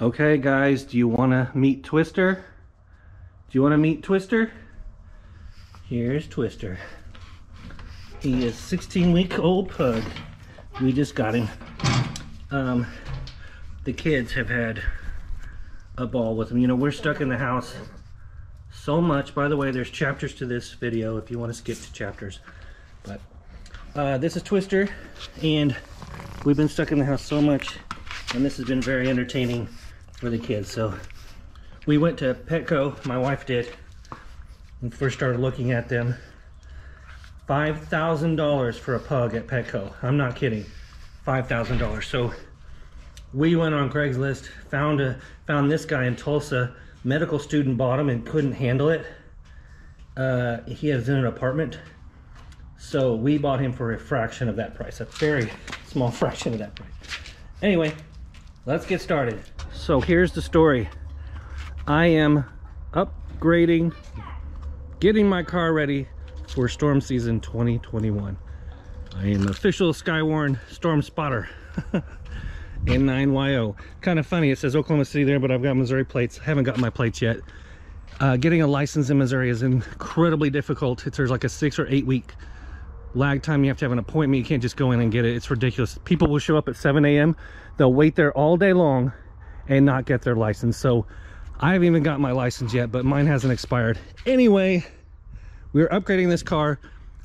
Okay guys, do you want to meet Twister? Do you want to meet Twister? Here's Twister. He is 16 week old pug. We just got him. Um, the kids have had a ball with him. You know, we're stuck in the house so much. By the way, there's chapters to this video if you want to skip to chapters. But uh, this is Twister, and we've been stuck in the house so much, and this has been very entertaining for the kids. So we went to Petco, my wife did, and first started looking at them. $5,000 for a pug at Petco. I'm not kidding. $5,000. So we went on Craigslist, found a found this guy in Tulsa, medical student bought him and couldn't handle it. Uh, he has in an apartment. So we bought him for a fraction of that price, a very small fraction of that price. Anyway, let's get started. So here's the story. I am upgrading, getting my car ready for storm season 2021. I am official Skywarn storm spotter. N9YO. Kind of funny, it says Oklahoma City there, but I've got Missouri plates. I haven't got my plates yet. Uh, getting a license in Missouri is incredibly difficult. It's, there's like a six or eight week lag time. You have to have an appointment. You can't just go in and get it. It's ridiculous. People will show up at 7 a.m. They'll wait there all day long and not get their license. So I haven't even got my license yet, but mine hasn't expired. Anyway, we were upgrading this car.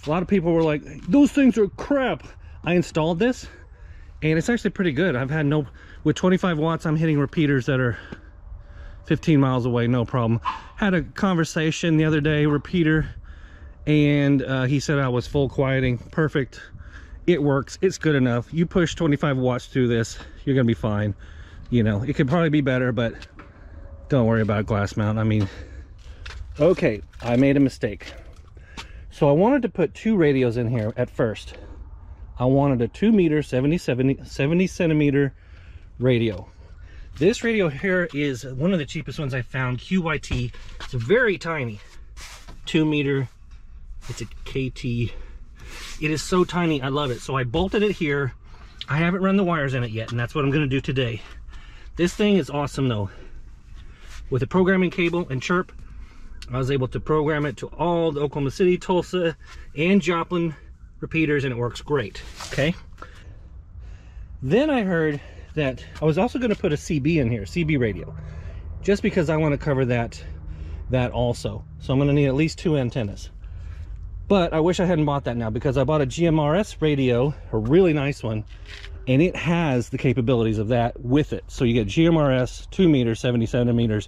A lot of people were like, those things are crap. I installed this and it's actually pretty good. I've had no, with 25 watts, I'm hitting repeaters that are 15 miles away, no problem. Had a conversation the other day, repeater, and uh, he said I was full quieting, perfect. It works, it's good enough. You push 25 watts through this, you're gonna be fine. You know, it could probably be better, but don't worry about glass mount. I mean, okay, I made a mistake. So I wanted to put two radios in here at first. I wanted a 2 meter 70, 70, 70 centimeter radio. This radio here is one of the cheapest ones I found, QYT. It's very tiny 2 meter, it's a KT. It is so tiny, I love it. So I bolted it here. I haven't run the wires in it yet, and that's what I'm gonna do today. This thing is awesome though. With a programming cable and chirp, I was able to program it to all the Oklahoma City, Tulsa, and Joplin repeaters and it works great, okay? Then I heard that I was also gonna put a CB in here, CB radio, just because I wanna cover that, that also. So I'm gonna need at least two antennas. But I wish I hadn't bought that now because I bought a GMRS radio, a really nice one, and it has the capabilities of that with it. So you get GMRS, two meters, 70 centimeters.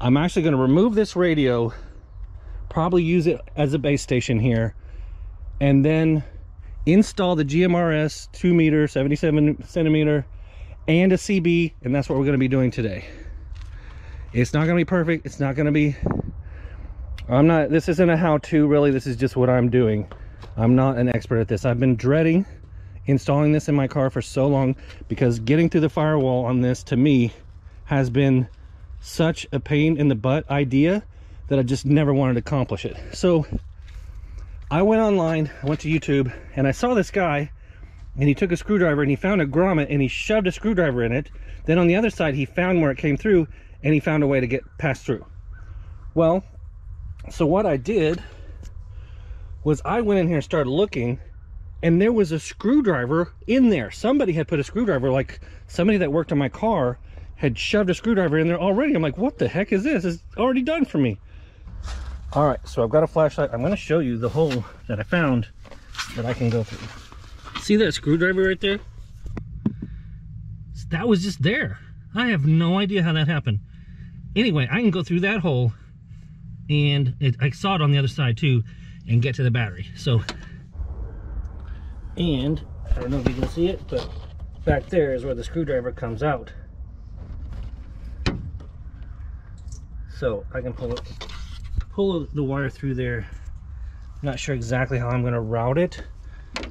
I'm actually gonna remove this radio, probably use it as a base station here, and then install the GMRS 2 meter 77 centimeter and a CB and that's what we're going to be doing today. It's not going to be perfect it's not going to be I'm not this isn't a how-to really this is just what I'm doing. I'm not an expert at this. I've been dreading installing this in my car for so long because getting through the firewall on this to me has been such a pain in the butt idea that I just never wanted to accomplish it. So I went online, I went to YouTube, and I saw this guy, and he took a screwdriver and he found a grommet and he shoved a screwdriver in it. Then on the other side, he found where it came through and he found a way to get passed through. Well, so what I did was I went in here and started looking and there was a screwdriver in there. Somebody had put a screwdriver, like somebody that worked on my car had shoved a screwdriver in there already. I'm like, what the heck is this? It's already done for me all right so i've got a flashlight. I'm going to show you the hole that i found that i can go through. See that screwdriver right there? That was just there. I have no idea how that happened. Anyway i can go through that hole and it, i saw it on the other side too and get to the battery. So and i don't know if you can see it but back there is where the screwdriver comes out. So i can pull it pull the wire through there. Not sure exactly how I'm going to route it.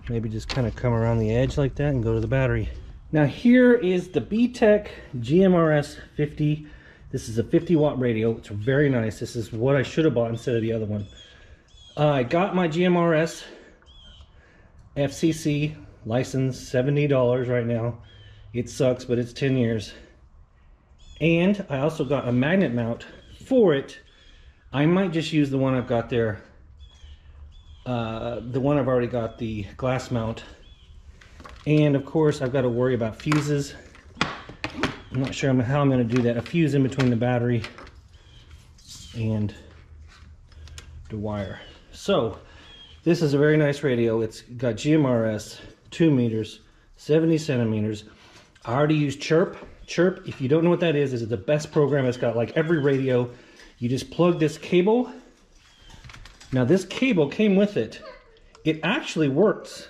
Maybe just kind of come around the edge like that and go to the battery. Now here is the BTECH GMRS 50. This is a 50 watt radio. It's very nice. This is what I should have bought instead of the other one. Uh, I got my GMRS FCC license, $70 right now. It sucks, but it's 10 years. And I also got a magnet mount for it. I might just use the one I've got there. Uh, the one I've already got the glass mount. And of course, I've got to worry about fuses. I'm not sure how I'm going to do that. A fuse in between the battery and the wire. So, this is a very nice radio. It's got GMRS, 2 meters, 70 centimeters. I already used Chirp. Chirp, if you don't know what that is, is it the best program. It's got like every radio. You just plug this cable. Now this cable came with it. It actually works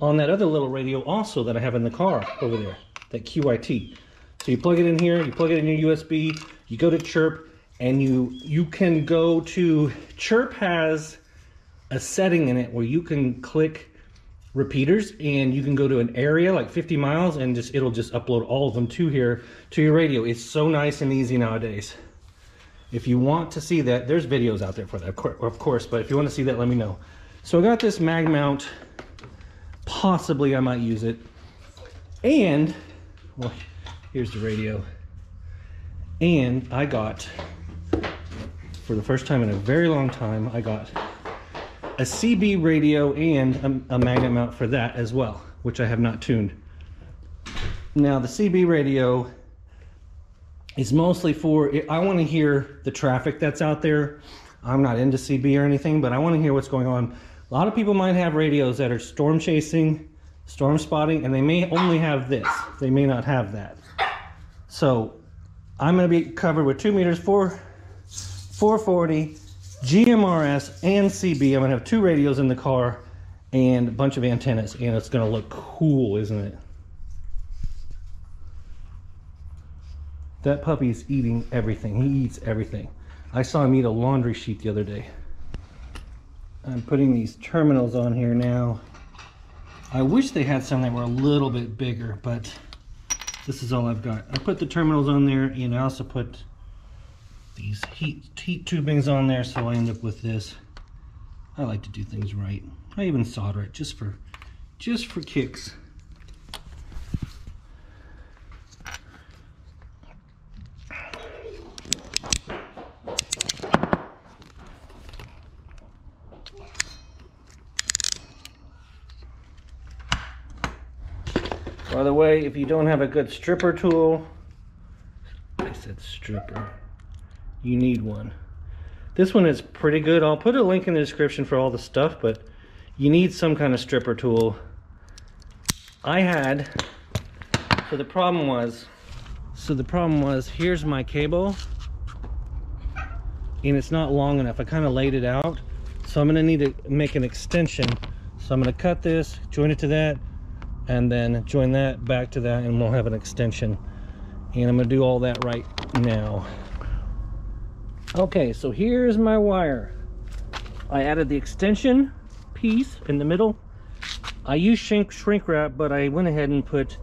on that other little radio also that I have in the car over there, that QYT. So you plug it in here, you plug it in your USB, you go to Chirp, and you you can go to Chirp has a setting in it where you can click repeaters and you can go to an area like 50 miles and just it'll just upload all of them to here to your radio. It's so nice and easy nowadays. If you want to see that, there's videos out there for that, of course, but if you want to see that, let me know. So I got this mag mount. Possibly I might use it. And, well, here's the radio. And I got, for the first time in a very long time, I got a CB radio and a, a magnet mount for that as well, which I have not tuned. Now the CB radio is mostly for, I want to hear the traffic that's out there. I'm not into CB or anything, but I want to hear what's going on. A lot of people might have radios that are storm chasing, storm spotting, and they may only have this. They may not have that. So I'm going to be covered with 2 meters, 4, 440, GMRS, and CB. I'm going to have two radios in the car and a bunch of antennas, and it's going to look cool, isn't it? That puppy is eating everything. He eats everything. I saw him eat a laundry sheet the other day. I'm putting these terminals on here now. I wish they had some that were a little bit bigger, but this is all I've got. I put the terminals on there and I also put these heat, heat tubings on there so I end up with this. I like to do things right. I even solder it just for just for kicks. By the way, if you don't have a good stripper tool, I said stripper, you need one. This one is pretty good. I'll put a link in the description for all the stuff, but you need some kind of stripper tool. I had, so the problem was, so the problem was, here's my cable, and it's not long enough. I kind of laid it out, so I'm gonna need to make an extension. So I'm gonna cut this, join it to that, and then join that back to that and we'll have an extension. And I'm gonna do all that right now. Okay so here's my wire. I added the extension piece in the middle. I use shrink, shrink wrap but I went ahead and put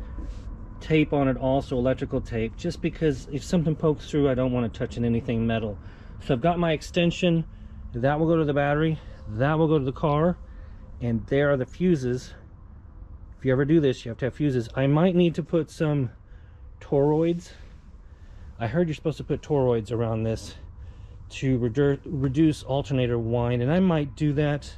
tape on it also electrical tape just because if something pokes through I don't want to touch in anything metal. So I've got my extension. That will go to the battery. That will go to the car. And there are the fuses if you ever do this, you have to have fuses. I might need to put some toroids. I heard you're supposed to put toroids around this to redu reduce alternator whine, and I might do that.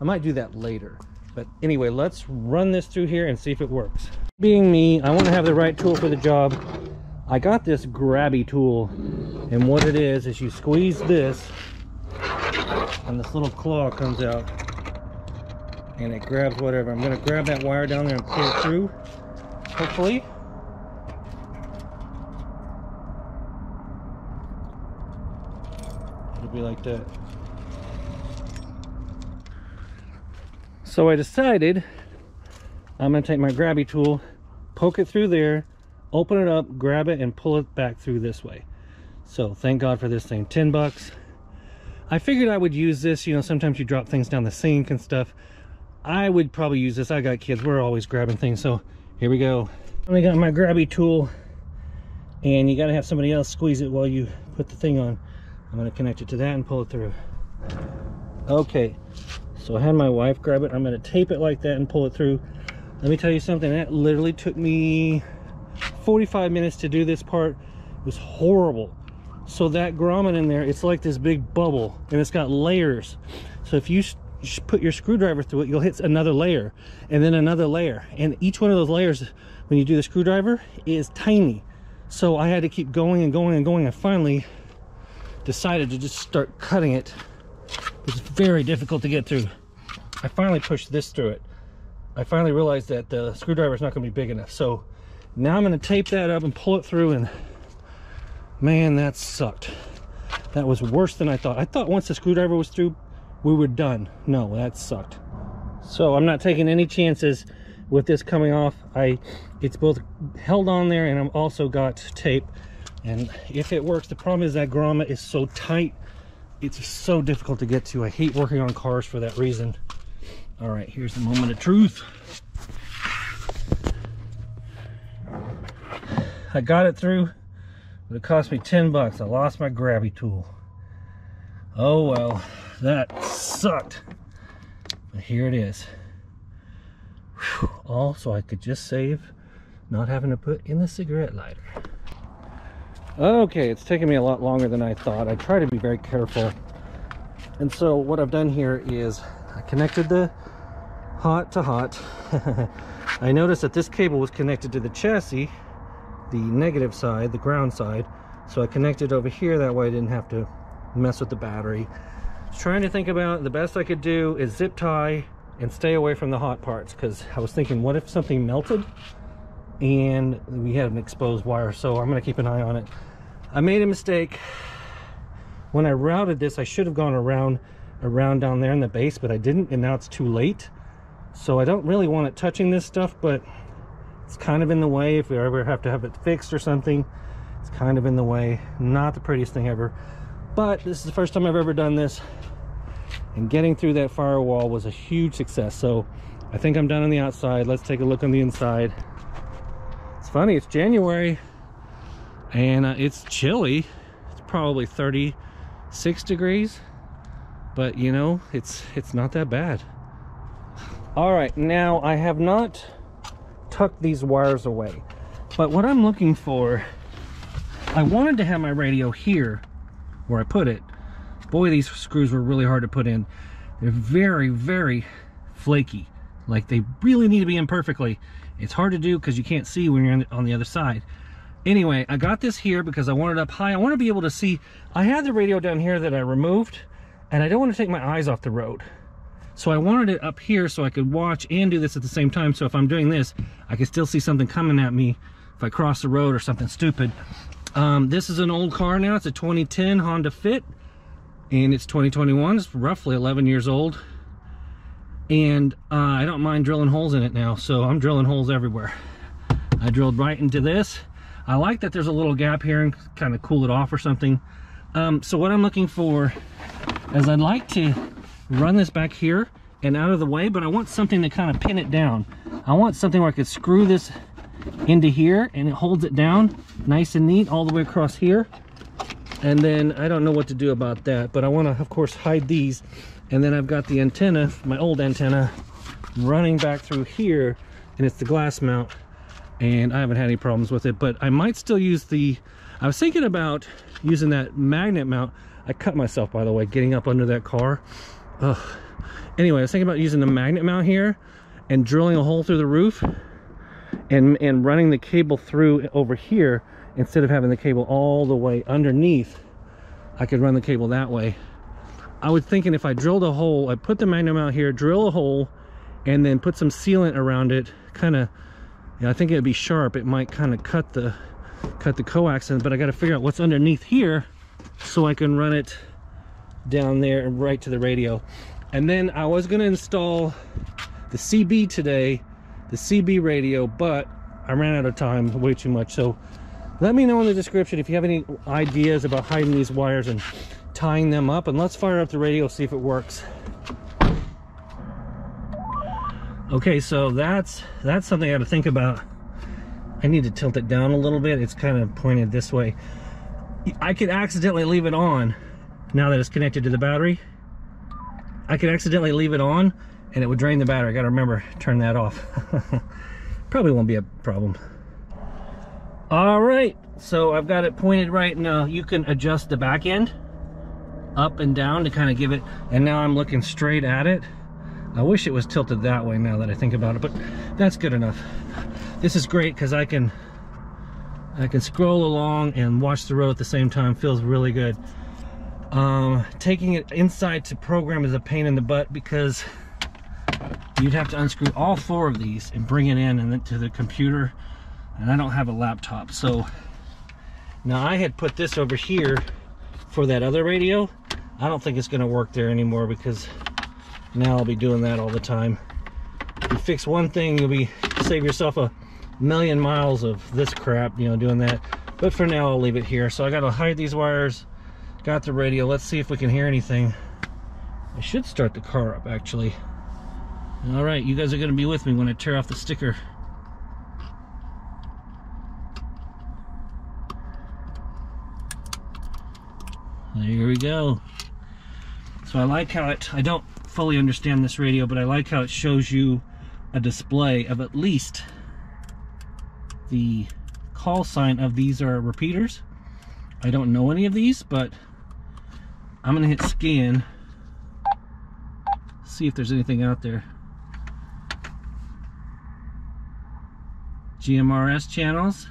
I might do that later. But anyway, let's run this through here and see if it works. Being me, I want to have the right tool for the job. I got this grabby tool, and what it is, is you squeeze this, and this little claw comes out and it grabs whatever. I'm going to grab that wire down there and pull it through, hopefully. It'll be like that. So I decided I'm going to take my grabby tool, poke it through there, open it up, grab it, and pull it back through this way. So thank God for this thing. 10 bucks. I figured I would use this, you know, sometimes you drop things down the sink and stuff. I would probably use this. I got kids. We're always grabbing things. So here we go. I got my grabby tool and you got to have somebody else squeeze it while you put the thing on. I'm going to connect it to that and pull it through. Okay, so I had my wife grab it. I'm gonna tape it like that and pull it through. Let me tell you something, that literally took me 45 minutes to do this part. It was horrible. So that grommet in there, it's like this big bubble and it's got layers. So if you put your screwdriver through it, you'll hit another layer and then another layer. And each one of those layers, when you do the screwdriver, is tiny. So I had to keep going and going and going. I finally decided to just start cutting it. It's very difficult to get through. I finally pushed this through it. I finally realized that the screwdriver is not going to be big enough. So now I'm going to tape that up and pull it through and man, that sucked. That was worse than I thought. I thought once the screwdriver was through, we were done. No, that sucked. So I'm not taking any chances with this coming off. I It's both held on there and I've also got tape. And if it works, the problem is that grommet is so tight. It's so difficult to get to. I hate working on cars for that reason. All right, here's the moment of truth. I got it through, but it cost me 10 bucks. I lost my grabby tool. Oh well, that sucked. But here it is. Whew. All so I could just save not having to put in the cigarette lighter. Okay, it's taken me a lot longer than I thought. I try to be very careful. And so what I've done here is I connected the hot to hot. I noticed that this cable was connected to the chassis the negative side, the ground side. So I connected over here, that way I didn't have to mess with the battery. Trying to think about the best I could do is zip tie and stay away from the hot parts because I was thinking what if something melted and we had an exposed wire so I'm gonna keep an eye on it. I made a mistake. When I routed this I should have gone around around down there in the base but I didn't and now it's too late. So I don't really want it touching this stuff but it's kind of in the way if we ever have to have it fixed or something. It's kind of in the way. Not the prettiest thing ever. But this is the first time I've ever done this. And getting through that firewall was a huge success. So I think I'm done on the outside. Let's take a look on the inside. It's funny, it's January and uh, it's chilly. It's probably 36 degrees, but you know, it's it's not that bad. All right, now I have not tucked these wires away. But what I'm looking for, I wanted to have my radio here where I put it. Boy, these screws were really hard to put in. They're very, very flaky. Like they really need to be in perfectly. It's hard to do because you can't see when you're on the other side. Anyway, I got this here because I want it up high. I want to be able to see. I had the radio down here that I removed and I don't want to take my eyes off the road. So I wanted it up here so I could watch and do this at the same time. So if I'm doing this, I can still see something coming at me if I cross the road or something stupid. Um, this is an old car now. It's a 2010 Honda Fit and it's 2021. It's roughly 11 years old. And uh, I don't mind drilling holes in it now. So I'm drilling holes everywhere. I drilled right into this. I like that there's a little gap here and kind of cool it off or something. Um, so what I'm looking for is I'd like to run this back here and out of the way, but I want something to kind of pin it down. I want something where I could screw this into here and it holds it down nice and neat all the way across here. And then I don't know what to do about that, but I want to, of course, hide these. And then I've got the antenna, my old antenna, running back through here, and it's the glass mount. And I haven't had any problems with it, but I might still use the, I was thinking about using that magnet mount. I cut myself, by the way, getting up under that car. Ugh. Anyway, I was thinking about using the magnet mount here and drilling a hole through the roof and, and running the cable through over here instead of having the cable all the way underneath. I could run the cable that way. I was thinking if I drilled a hole, I put the magnet out here, drill a hole, and then put some sealant around it, kind of, I think it'd be sharp. It might kind of cut the cut the coax in, but I got to figure out what's underneath here so I can run it down there right to the radio. And then I was gonna install the CB today, the CB radio, but I ran out of time, way too much. So let me know in the description if you have any ideas about hiding these wires and tying them up. And let's fire up the radio, see if it works. Okay, so that's that's something I got to think about. I need to tilt it down a little bit. It's kind of pointed this way. I could accidentally leave it on now that it's connected to the battery I could accidentally leave it on and it would drain the battery. I gotta remember, turn that off. Probably won't be a problem. All right, so I've got it pointed right now. You can adjust the back end up and down to kind of give it, and now I'm looking straight at it. I wish it was tilted that way now that I think about it, but that's good enough. This is great because I can I can scroll along and watch the road at the same time. Feels really good. Um, taking it inside to program is a pain in the butt because you'd have to unscrew all four of these and bring it in and then to the computer and I don't have a laptop so. Now I had put this over here for that other radio. I don't think it's gonna work there anymore because now I'll be doing that all the time. You fix one thing you'll be save yourself a million miles of this crap you know doing that. But for now I'll leave it here. So I gotta hide these wires got the radio. Let's see if we can hear anything. I should start the car up actually all right, you guys are gonna be with me when I tear off the sticker. There we go. So I like how it, I don't fully understand this radio, but I like how it shows you a display of at least the call sign of these are repeaters. I don't know any of these, but I'm gonna hit scan, see if there's anything out there. GMRS channels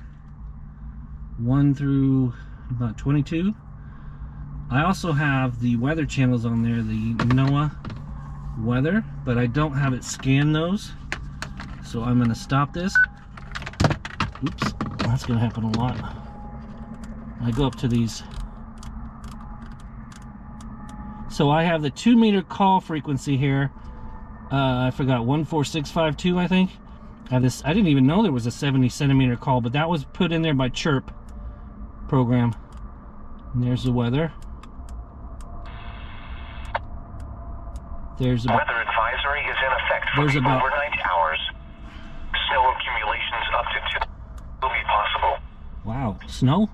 1 through about 22 I also have the weather channels on there the NOAA weather but I don't have it scan those so I'm gonna stop this. Oops that's gonna happen a lot. I go up to these. So I have the 2 meter call frequency here. Uh, I forgot 14652 I think have this, I didn't even know there was a 70 centimeter call, but that was put in there by Chirp program. And there's the weather. There's about, weather advisory is in effect for there's the about, overnight hours. Snow accumulations up to two will be possible. Wow, snow?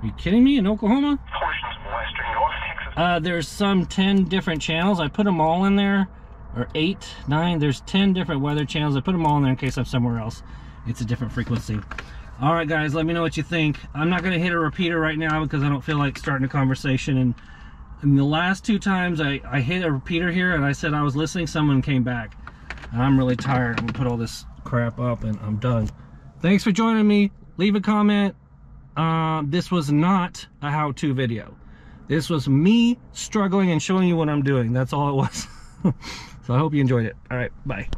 Are you kidding me? In Oklahoma? Portions of western North Texas. Uh, there's some 10 different channels. I put them all in there or eight, nine, there's 10 different weather channels. I put them all in there in case I'm somewhere else. It's a different frequency. All right, guys, let me know what you think. I'm not gonna hit a repeater right now because I don't feel like starting a conversation. And, and the last two times I, I hit a repeater here and I said I was listening, someone came back. And I'm really tired. I'm gonna put all this crap up and I'm done. Thanks for joining me. Leave a comment. Uh, this was not a how-to video. This was me struggling and showing you what I'm doing. That's all it was. So I hope you enjoyed it. All right, bye.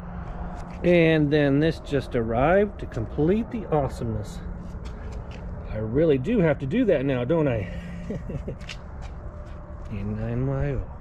And then this just arrived to complete the awesomeness. I really do have to do that now, don't I? N9YO.